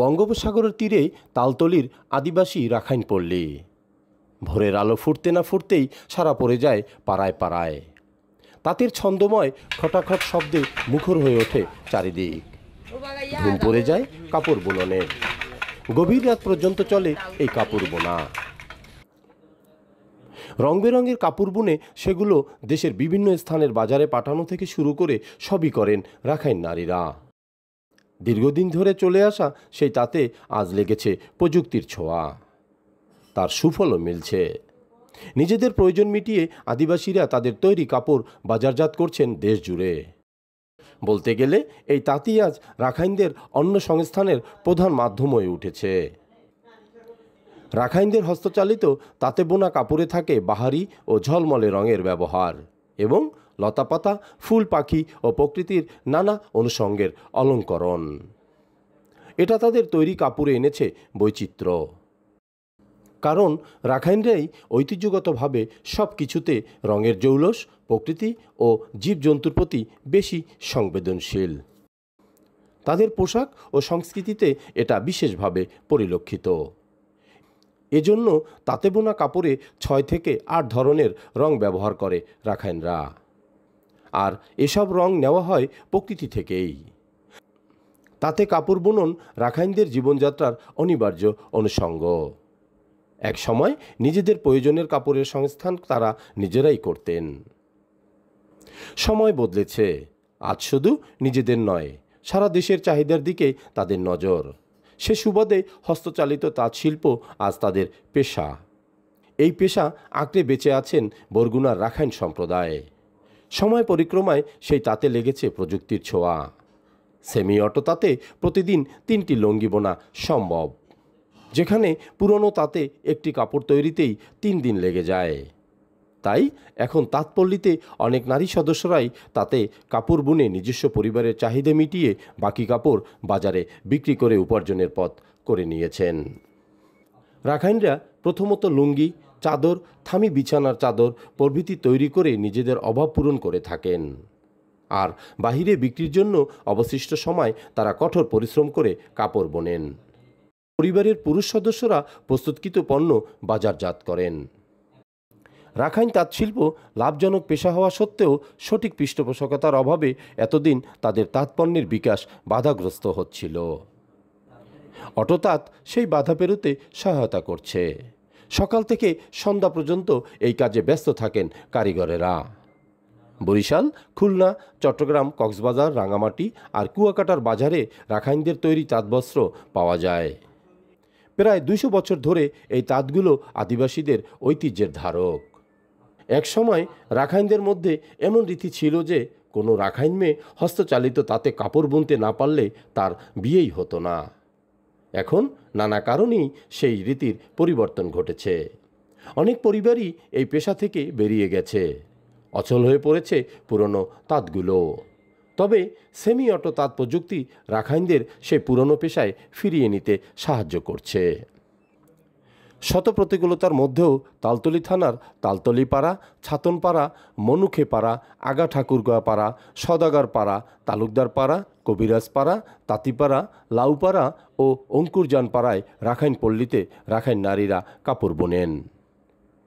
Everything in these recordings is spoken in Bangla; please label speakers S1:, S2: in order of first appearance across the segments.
S1: বঙ্গোপসাগরের তীরে তালতলির আদিবাসী রাখাইন পল্লী। ভোরের আলো ফুটতে না ফুটতেই সারা পড়ে যায় পাড়ায় পাড়ায়। তাঁতের ছন্দময়, খটাখট শব্দে মুখর হয়ে ওঠে চারিদিক। ঘুম পড়ে যায় কাপড় বুননের গভীর রাত পর্যন্ত চলে এই কাপড় বোনা। রং বেরঙের কাপড় বুনে সেগুলো দেশের বিভিন্ন স্থানের বাজারে পাঠানো থেকে শুরু করে সবই করেন রাখাইন নারীরা। দীর্ঘদিন ধরে চলে আসা সেই তাতে আজ লেগেছে প্রযুক্তির ছোঁয়া। তার সুফলও মিলছে। নিজেদের প্রয়োজন মিটিয়ে আদিবাসীরা তাদের তৈরি কাপড় বাজারজাত করছেন দেশ জুড়ে বলতে গেলে এই তাঁতি আজ রাখাইনদের অন্য সংস্থানের প্রধান মাধ্যম হয়ে উঠেছে। রাখাইনদের হস্তচালিত তাতে বোনা কাপড়ে থাকে বাহারি ও ঝলমলে রঙের ব্যবহার এবং লতাপাতা ফুল পাখি ও প্রকৃতির নানা অনুষঙ্গের অলঙ্করণ। এটা তাদের তৈরি কাপড়ে এনেছে বৈচিত্র্য। কারণ রাখাইনরাই ঐতিহ্যগতভাবে সব কিছুতে রঙের জৌলস, প্রকৃতি ও জীবজন্তুর প্রতি বেশি সংবেদনশীল। তাদের পোশাক ও সংস্কৃতিতে এটা বিশেষভাবে পরিলক্ষিত। এজন্য তাতে বোনা কাপড়ে ছয় থেকে আট ধরনের রং ব্যবহার করে রাখাইনরা। আর এসব রং নেওয়া হয় প্রকৃতি থেকেই। তাতে কাপড় বুনন, রাখাইনদের জীবনযাত্রার অনিবার্য অনুষঙ্গ। এক সময় নিজেদের প্রয়োজনের কাপড়ের সংস্থান তারা নিজেরাই করতেন। সময় বদলেছে, আজ শুধু নিজেদের নয়, সারা দেশের চাহিদার দিকে তাদের নজর। সে সুবাদে হস্তচালিত তাঁত শিল্প আজ তাদের পেশা। এই পেশা আঁকড়ে বেঁচে আছেন বরগুনার রাখাইন সম্প্রদায়। সময় পরিক্রমায় সেই তাতে লেগেছে প্রযুক্তির ছোঁয়া। সেমি অটো তাতে প্রতিদিন তিনটি লঙ্গি বোনা সম্ভব। যেখানে পুরনো তাতে একটি কাপড় তৈরিতেই তিন দিন লেগে যায়। তাই এখন তাঁতপল্লীতে অনেক নারী সদস্যরাই তাতে কাপড় বুনে নিজস্ব পরিবারের চাহিদা মিটিয়ে বাকি কাপড় বাজারে বিক্রি করে উপার্জনের পথ করে নিয়েছেন। রাখাইনরা প্রথমত লুঙ্গি চাদর, থামি বিছানার চাদর প্রভৃতি তৈরি করে নিজেদের অভাব পূরণ করে থাকেন। আর বাহিরে বিক্রির জন্য অবশিষ্ট সময় তারা কঠোর পরিশ্রম করে কাপড় বোনেন। পরিবারের পুরুষ সদস্যরা প্রস্তুতকৃত পণ্য বাজারজাত করেন। রাখাইন তাঁত শিল্প লাভজনক পেশা হওয়া সত্ত্বেও সঠিক পৃষ্ঠপোষকতার অভাবে এতদিন তাদের তাঁতপণ্যের বিকাশ বাধাগ্রস্ত হচ্ছিল। অটোতাঁত সেই বাধা পেরোতে সহায়তা করছে। সকাল থেকে সন্ধ্যা পর্যন্ত এই কাজে ব্যস্ত থাকেন কারিগরেরা। বরিশাল, খুলনা, চট্টগ্রাম, কক্সবাজার রাঙামাটি আর কুয়াকাটার বাজারে রাখাইনদের তৈরি তাঁতবস্ত্র পাওয়া যায়। প্রায় দুশো বছর ধরে এই তাঁতগুলো আদিবাসীদের ঐতিহ্যের ধারক। এক সময় রাখাইনদের মধ্যে এমন রীতি ছিল যে, কোনো রাখাইন মেয়ে হস্তচালিত তাতে কাপড় বুনতে না পারলে তার বিয়েই হতো না। এখন নানা কারণেই সেই রীতির পরিবর্তন ঘটেছে। অনেক পরিবারই এই পেশা থেকে বেরিয়ে গেছে। অচল হয়ে পড়েছে পুরনো তাঁতগুলো। তবে সেমি অটো তাঁত প্রযুক্তি রাখাইনদের সেই পুরনো পেশায় ফিরিয়ে নিতে সাহায্য করছে। শত প্রতিকূলতার মধ্যেও তালতলি থানার তালতলিপাড়া, ছাতনপাড়া, মনুখেপাড়া আগা ঠাকুরগাঁ পাড়া সদাগার পাড়া তালুকদার পাড়া কবিরাজপাড়া, তাঁতিপাড়া, লাউপাড়া ও অঙ্কুরজান পাড়ায় রাখাইন পল্লীতে রাখাইন নারীরা কাপড় বোনেন।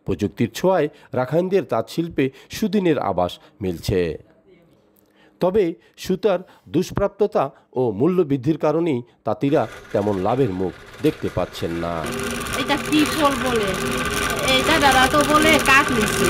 S1: প্রযুক্তির ছোঁয়ায় রাখাইনদের তাঁত শিল্পে সুদিনের আবাস মিলছে। তবে সুতার দুষ্প্রাপ্যতা ও মূল্য বৃদ্ধির কারণেই তাঁতিরা তেমন লাভের মুখ দেখতে পাচ্ছেন না।
S2: এটা কি বলে? এটা দাদা তো বলে মিষ্টি